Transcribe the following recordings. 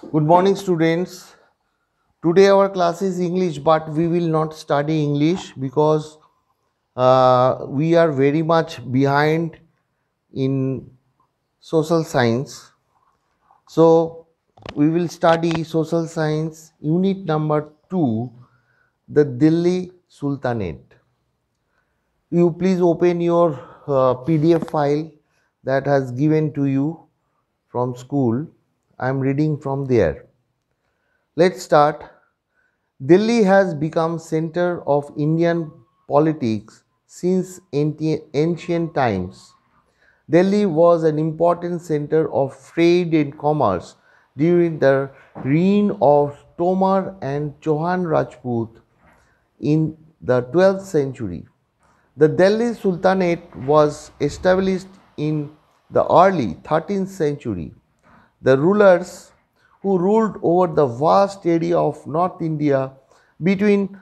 Good morning students. Today our class is English but we will not study English because uh, we are very much behind in social science. So we will study social science unit number 2 the Delhi Sultanate. You please open your uh, PDF file that has given to you from school. I am reading from there. Let's start. Delhi has become center of Indian politics since ancient times. Delhi was an important center of trade and commerce during the reign of Tomar and Chauhan Rajput in the 12th century. The Delhi Sultanate was established in the early 13th century. The rulers who ruled over the vast area of North India between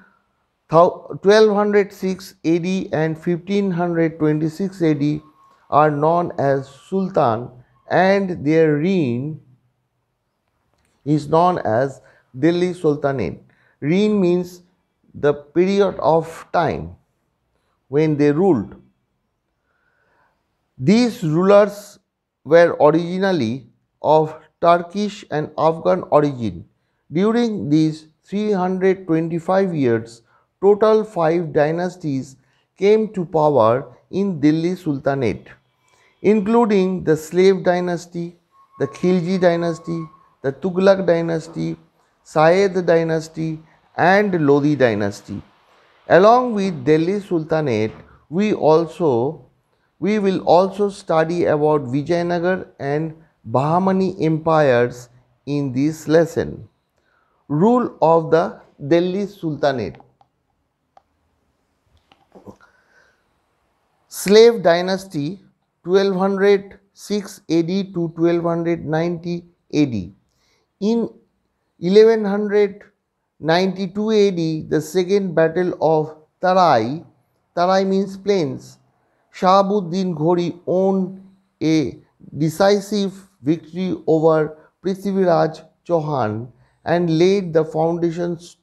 1206 AD and 1526 AD are known as Sultan and their reign is known as Delhi Sultanate. Reign means the period of time when they ruled. These rulers were originally of Turkish and Afghan origin. During these 325 years, total five dynasties came to power in Delhi Sultanate, including the Slave dynasty, the Khilji dynasty, the Tughlaq dynasty, Sayyid dynasty, and Lodi dynasty. Along with Delhi Sultanate, we also we will also study about Vijayanagar and Bahmani empires in this lesson. Rule of the Delhi Sultanate. Slave dynasty 1206 AD to 1290 AD. In 1192 AD, the second battle of Tarai, Tarai means plains, Shahabuddin Ghori won a decisive victory over Prithviraj Chauhan and laid the foundations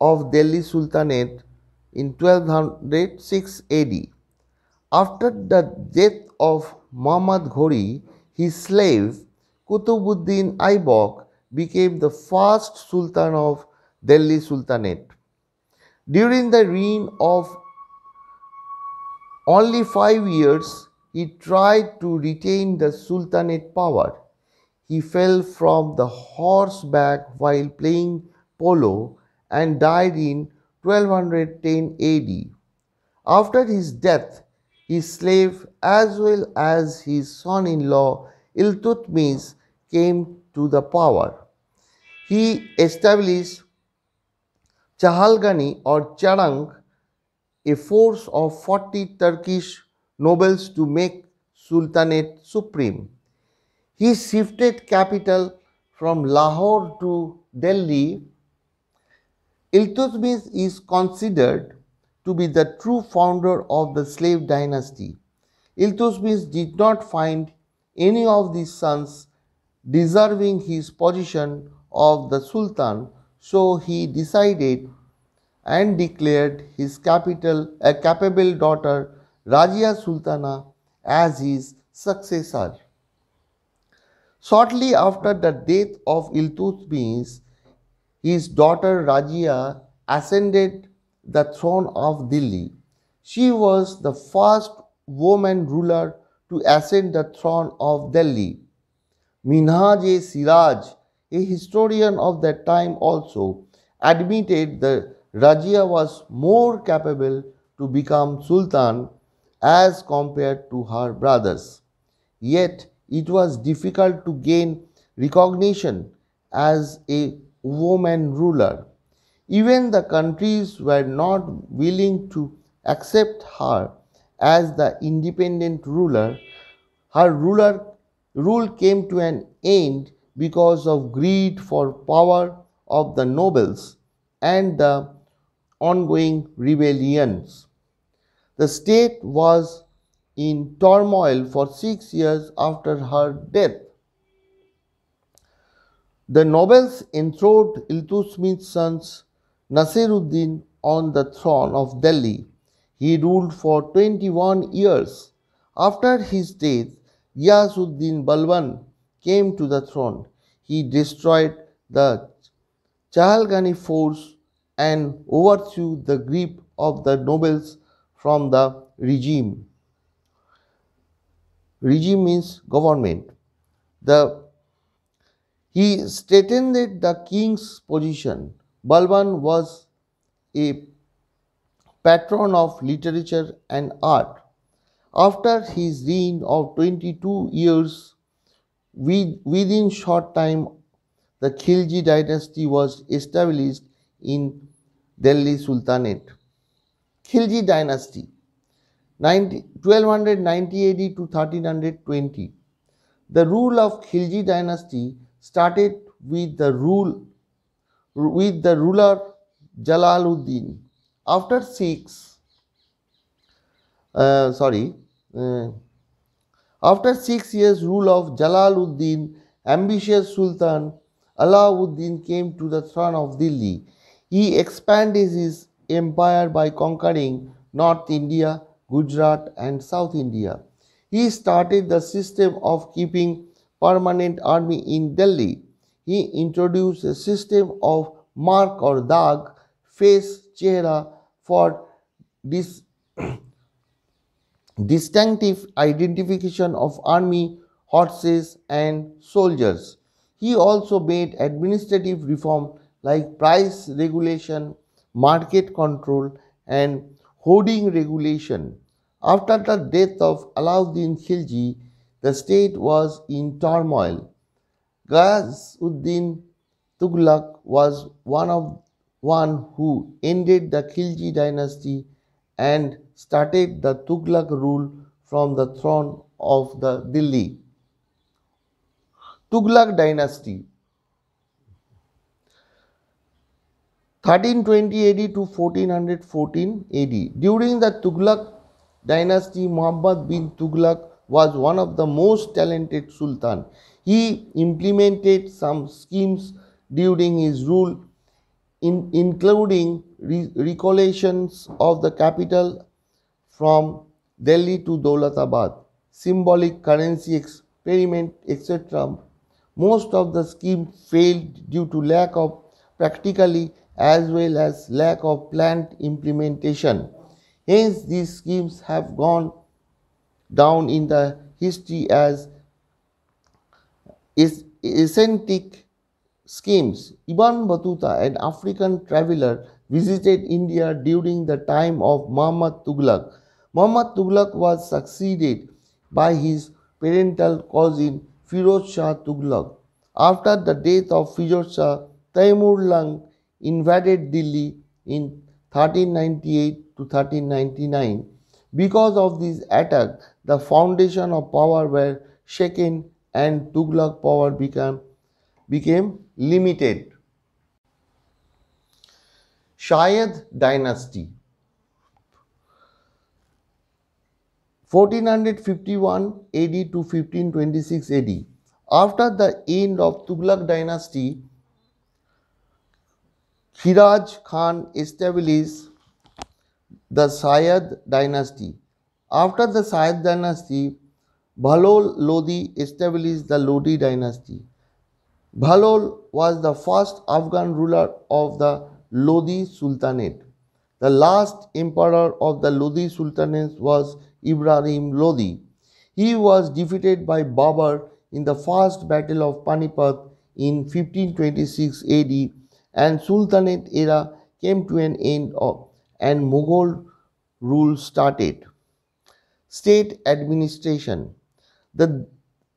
of Delhi Sultanate in 1206 AD. After the death of Muhammad Ghori, his slave Kutubuddin Aibak became the first Sultan of Delhi Sultanate. During the reign of only five years, he tried to retain the Sultanate power. He fell from the horseback while playing polo and died in 1210 AD. After his death, his slave as well as his son-in-law Iltutmish came to the power. He established Chahalgani or Charang, a force of 40 Turkish nobles to make Sultanate supreme. He shifted capital from Lahore to Delhi. Iltutmish is considered to be the true founder of the slave dynasty. Iltutmish did not find any of his sons deserving his position of the Sultan so he decided and declared his capital, a capable daughter Razia Sultana as his successor. Shortly after the death of Iltutmish, his daughter Razia ascended the throne of Delhi. She was the first woman ruler to ascend the throne of Delhi. Minhaj-e-Siraj a historian of that time also admitted that Razia was more capable to become Sultan as compared to her brothers. Yet it was difficult to gain recognition as a woman ruler. Even the countries were not willing to accept her as the independent ruler. Her ruler rule came to an end because of greed for power of the nobles and the ongoing rebellions. The state was in turmoil for six years after her death. The nobles enthroned Iltutmish's son Nasiruddin on the throne of Delhi. He ruled for 21 years. After his death, Ghiyasuddin Balban came to the throne. He destroyed the Chahalgani force and overthrew the grip of the nobles from the regime. Regime means government. The he strengthened the king's position. Balban was a patron of literature and art. After his reign of 22 years, within short time, the Khilji dynasty was established in Delhi Sultanate. Khilji dynasty 1290 AD to 1320. The rule of Khilji dynasty started with the rule with the ruler Jalaluddin. After six, uh, sorry, uh, after six years rule of Jalaluddin, ambitious Sultan Alauddin came to the throne of Delhi. He expanded his empire by conquering North India, Gujarat, and South India. He started the system of keeping permanent army in Delhi. He introduced a system of mark or dag, face, chehra for this distinctive identification of army, horses, and soldiers. He also made administrative reform like price regulation, market control, and hoarding regulation. After the death of Alauddin Khilji, the state was in turmoil. Ghiyasuddin Tughlaq was one of one who ended the Khilji dynasty and started the Tughlaq rule from the throne of the Delhi. Tughlaq dynasty 1320 AD to 1414 AD. During the Tughlaq dynasty, Muhammad bin Tughlaq was one of the most talented sultan. He implemented some schemes during his rule, in, including re- recollections of the capital from Delhi to Daulatabad, symbolic currency experiment, etc. Most of the scheme failed due to lack of practically as well as lack of planned implementation. Hence, these schemes have gone down in the history as eccentric schemes. Ibn Battuta, an African traveler, visited India during the time of Muhammad Tughlaq. Muhammad Tughlaq was succeeded by his parental cousin Firoz Shah Tughlaq. After the death of Firoz Shah, Taimur Lung invaded Delhi in 1398 to 1399. Because of this attack, the foundation of power were shaken and Tughlaq power became, became limited. Shayad dynasty 1451 AD to 1526 AD. After the end of Tughlaq dynasty, Shiraj Khan established the Sayyid dynasty. After the Sayyid dynasty, Bahlol Lodi established the Lodi dynasty. Bahlol was the first Afghan ruler of the Lodi Sultanate. The last emperor of the Lodi Sultanate was Ibrahim Lodi. He was defeated by Babur in the first battle of Panipat in 1526 AD and Sultanate era came to an end of, and Mughal rule started. State administration. The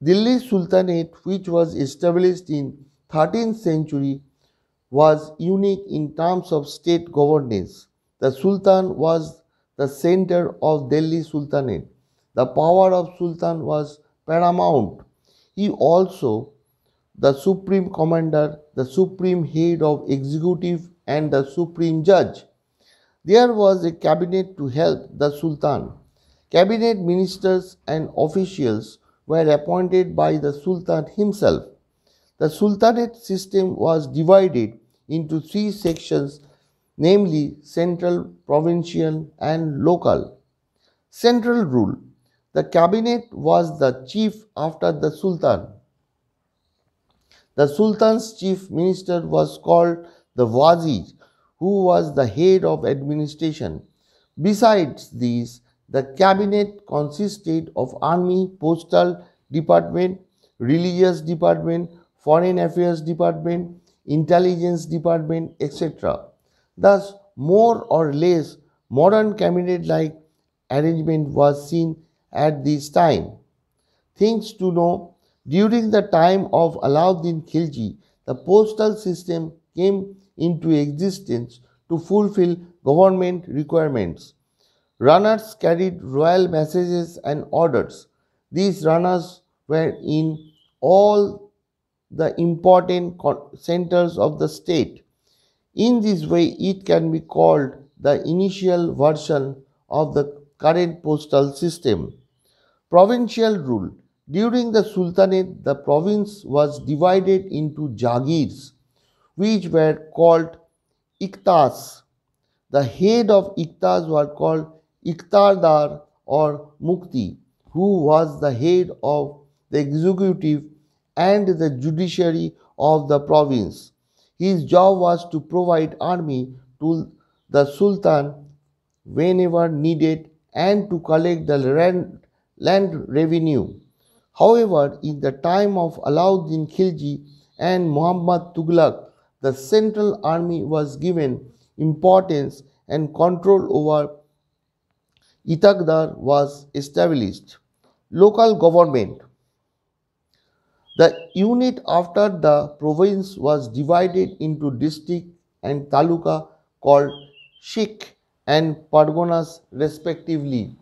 Delhi Sultanate, which was established in 13th century, was unique in terms of state governance. The Sultan was the center of Delhi Sultanate. The power of Sultan was paramount. He also the supreme commander, the supreme head of executive, and the supreme judge. There was a cabinet to help the Sultan. Cabinet ministers and officials were appointed by the Sultan himself. The Sultanate system was divided into three sections, namely central, provincial, and local. Central rule. The cabinet was the chief after the Sultan. The Sultan's chief minister was called the Wazir, who was the head of administration. Besides these, the cabinet consisted of army, postal department, religious department, foreign affairs department, intelligence department, etc. Thus, more or less modern cabinet-like arrangement was seen at this time. Things to know, during the time of Alauddin Khilji, the postal system came into existence to fulfill government requirements. Runners carried royal messages and orders. These runners were in all the important centers of the state. In this way, it can be called the initial version of the current postal system. Provincial rule. During the Sultanate, the province was divided into Jagirs, which were called Iktas. The head of Iktas were called Iktadar or Mukti, who was the head of the executive and the judiciary of the province. His job was to provide army to the Sultan whenever needed and to collect the land, land revenue. However, in the time of Alauddin Khilji and Muhammad Tughlaq, the central army was given importance and control over Iktadar was established. Local government the unit after the province was divided into district and taluka called Shiq and Parganas respectively.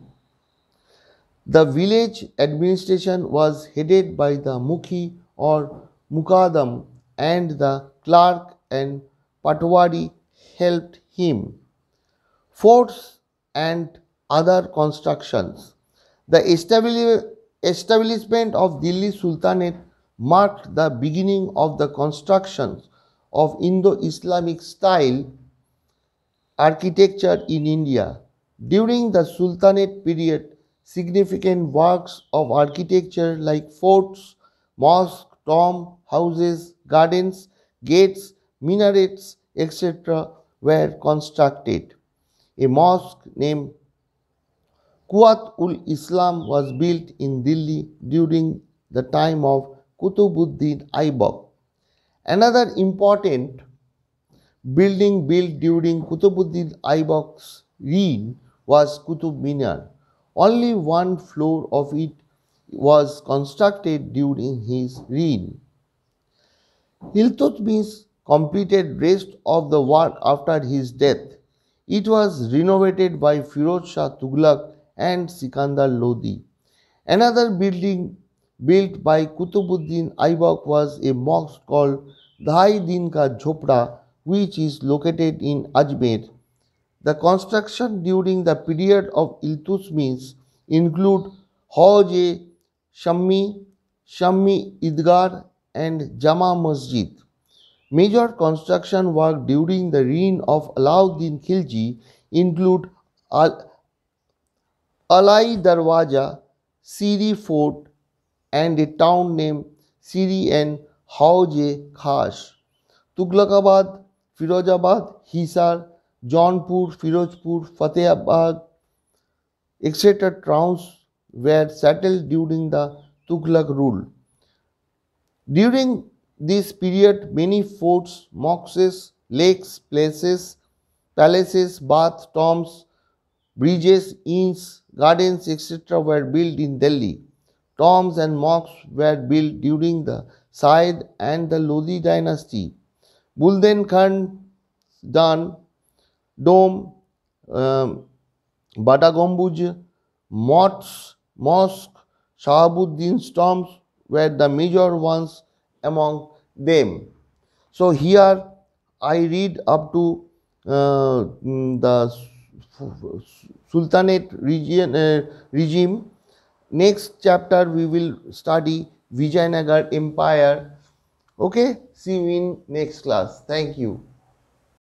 The village administration was headed by the Mukhi or Mukadam and the clerk and Patwari helped him. Forts and other constructions. The establishment of Delhi Sultanate marked the beginning of the construction of Indo-Islamic style architecture in India. During the Sultanate period, significant works of architecture like forts, mosques, tomb houses, gardens, gates, minarets, etc. were constructed. A mosque named Quwat ul Islam was built in Delhi during the time of Kutubuddin Aibak. Another important building built during Kutubuddin Aibak's reign was Kutub Minar. Only one floor of it was constructed during his reign. Iltutmish completed rest of the work after his death. It was renovated by Firoz Shah Tughlaq and Sikandar Lodi. Another building built by Kutubuddin Aibak was a mosque called Dhai Din Ka Jhopda which is located in Ajmer. The construction during the period of Iltutmish include Hauj Shammi, Shammi Idgah and Jama Masjid. Major construction work during the reign of Alauddin Khilji include Al Alai Darwaja, Siri Fort, and a town named Siri and Hauj Khas. Tughlaqabad, Firozabad, Hisar, Jaunpur, Firozpur, Fatehabad, etc. towns were settled during the Tughlaq rule. During this period, many forts, mosques, lakes, places, palaces, baths, tombs, bridges, inns, gardens, etc. were built in Delhi. Tombs and mosques were built during the Sayyid and the Lodi dynasty. Buldenkhand Dan, Dome, um, Gombuj, mosques, mosque, Shahabuddin's tombs were the major ones among them. So here I read up to uh, the Sultanate region, uh, regime Next chapter we will study Vijayanagar Empire Okay, see you in next class. Thank you.